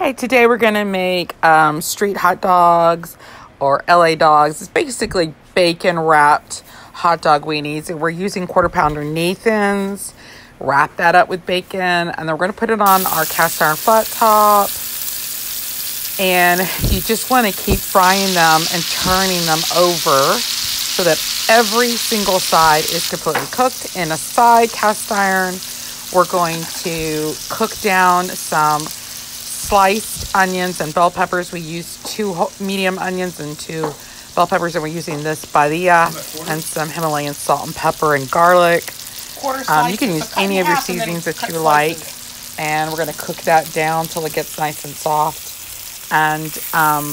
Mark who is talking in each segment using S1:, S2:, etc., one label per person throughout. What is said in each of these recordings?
S1: Okay, today we're gonna make um, street hot dogs or LA dogs. It's basically bacon wrapped hot dog weenies. And we're using quarter pounder Nathan's. Wrap that up with bacon, and then we're gonna put it on our cast iron flat top. And you just want to keep frying them and turning them over so that every single side is completely cooked. In a side cast iron, we're going to cook down some sliced onions and bell peppers. We use two medium onions and two bell peppers, and we're using this Badia and some Himalayan salt and pepper and garlic. Um, you can use any of your seasonings that you like, and we're going to cook that down till it gets nice and soft. And um,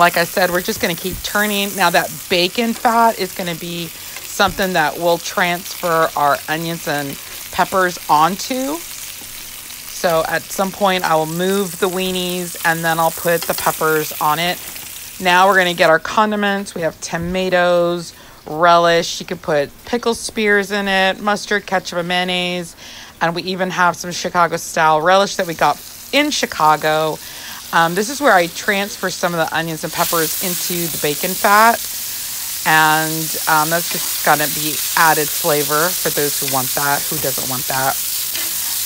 S1: like I said, we're just going to keep turning. Now that bacon fat is going to be something that we'll transfer our onions and peppers onto. So at some point I will move the weenies and then I'll put the peppers on it. Now we're going to get our condiments. We have tomatoes, relish. You could put pickle spears in it, mustard, ketchup, and mayonnaise. And we even have some Chicago style relish that we got in Chicago. Um, this is where I transfer some of the onions and peppers into the bacon fat. And um, that's just going to be added flavor for those who want that, who doesn't want that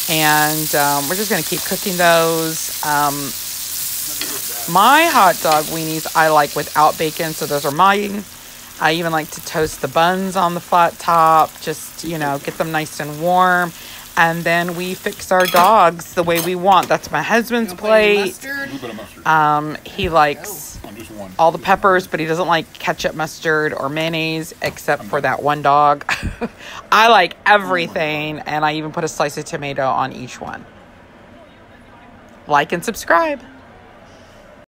S1: and um, we're just going to keep cooking those. Um, my hot dog weenies I like without bacon, so those are mine. I even like to toast the buns on the flat top, just, you know, get them nice and warm. And then we fix our dogs the way we want. That's my husband's plate. Um, he likes all the peppers, but he doesn't like ketchup, mustard, or mayonnaise except for that one dog. I like everything, and I even put a slice of tomato on each one. Like and subscribe.